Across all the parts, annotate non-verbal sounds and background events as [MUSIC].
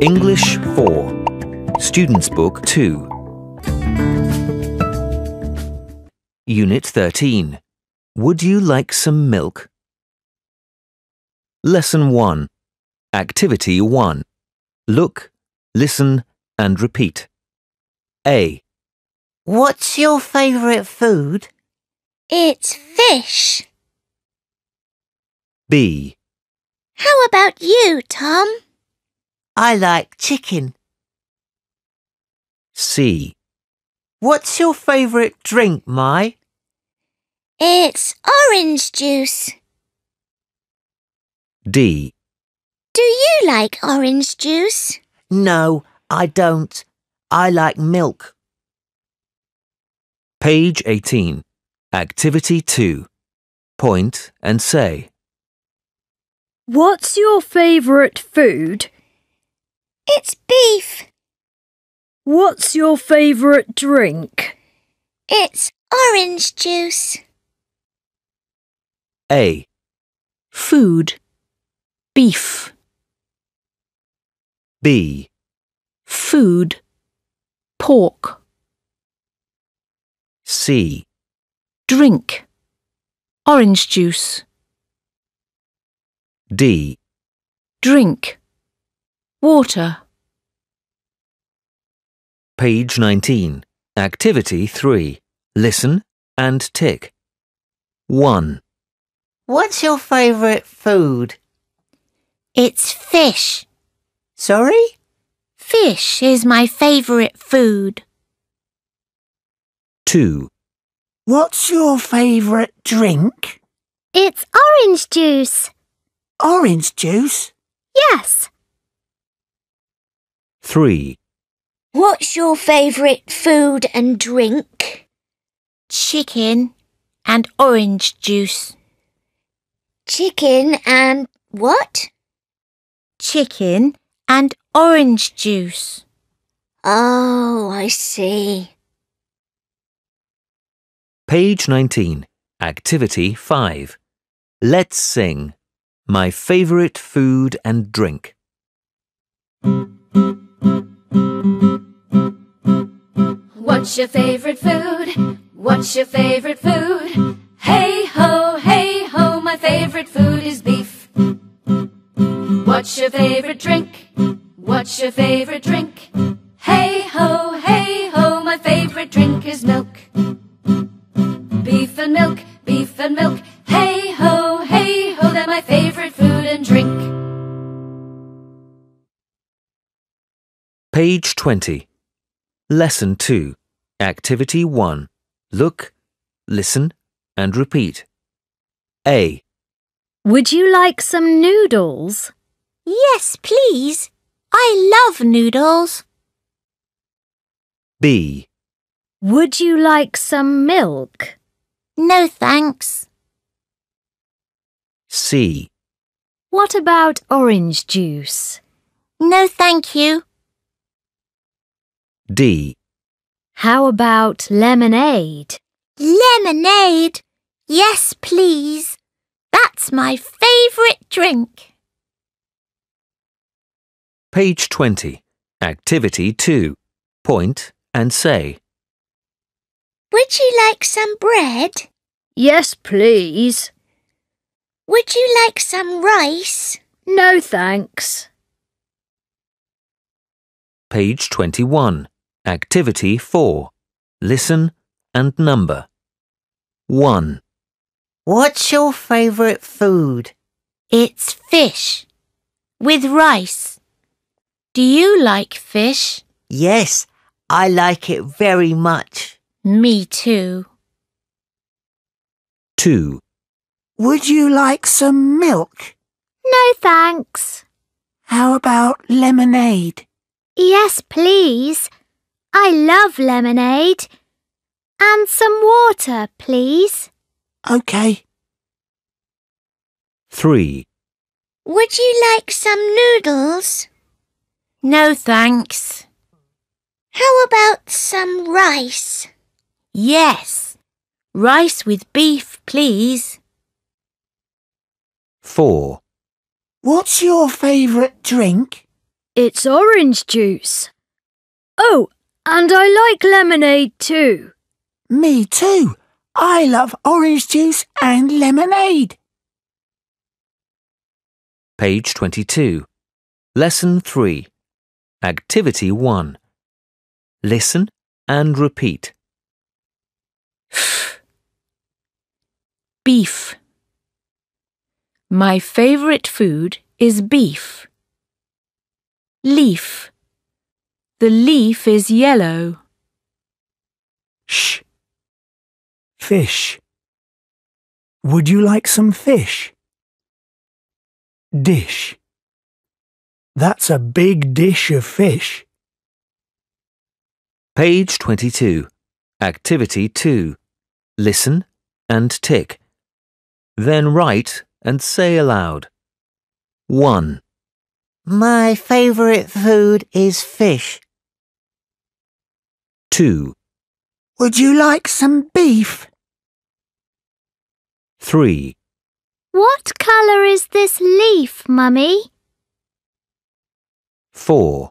English 4, Student's Book 2. Unit 13. Would you like some milk? Lesson 1. Activity 1. Look, listen, and repeat. A, What's your favourite food? It's fish. B, How about you, Tom? I like chicken. C, What's your favourite drink, Mai? It's orange juice. D, Do you like orange juice? No, I don't. I like milk. Page 18. Activity 2. Point and say. What's your favourite food? It's beef. What's your favourite drink? It's orange juice. A, Food. Beef. B, Food. Pork. C, Drink. Orange juice. D, Drink. Water. Page 19. Activity 3. Listen and tick. 1, What's your favourite food? It's fish. Sorry? Fish is my favourite food. 2, What's your favourite drink? It's orange juice. Orange juice? Yes. 3, What's your favourite food and drink? Chicken and orange juice. Chicken and what? Chicken and orange juice. Oh, I see. page 19. Activity 5. Let's sing. My favorite food and drink. What's your favorite food? What's your favorite food? Hey ho, hey ho, my favorite food is beef. What's your favorite drink? What's your favorite drink? Hey ho, hey ho, my favorite drink is milk. Beef and milk, beef and milk. Hey ho, hey ho, they're my favorite food and drink. Page 20. Lesson 2. Activity 1. Look, listen, and repeat. A, Would you like some noodles? Yes, please. I love noodles. B, Would you like some milk? No thanks. C, What about orange juice? No thank you. D, How about lemonade? Lemonade. Yes, please. That's my favourite drink. Page 20. Activity 2. Point and say. Would you like some bread? Yes, please. Would you like some rice? No thanks. Page 21. Activity 4. Listen and number. 1, What's your favourite food? It's fish. With rice. Do you like fish? Yes, I like it very much. Me too. 2, Would you like some milk? No thanks. How about lemonade? Yes, please. I love lemonade. And some water, please. OK. 3, Would you like some noodles? No thanks. How about some rice? Yes. Rice with beef, please. 4, What's your favourite drink? It's orange juice. Oh, and I like lemonade too. Me too. I love orange juice and lemonade. Page 22. Lesson 3. Activity 1. Listen and repeat. [SIGHS] Beef. My favorite food is beef. Leaf. The leaf is yellow. Shh. Fish. Would you like some fish? Dish. That's a big dish of fish. Page 22. Activity 2. Listen and tick. Then write and say aloud. 1, My favourite food is fish. 2, Would you like some beef? 3, What colour is this leaf, Mummy? 4,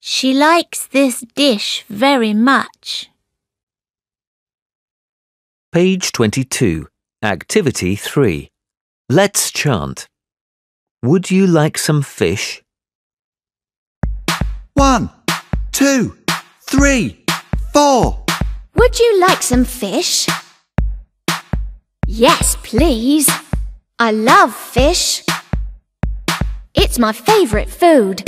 She likes this dish very much. Page 22. Activity 3. Let's chant. Would you like some fish? One, two, three, four. Would you like some fish? Yes, please. I love fish. It's my favourite food.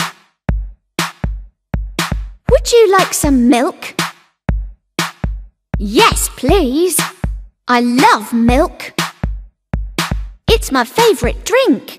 Would you like some milk? Yes, please. I love milk. It's my favourite drink.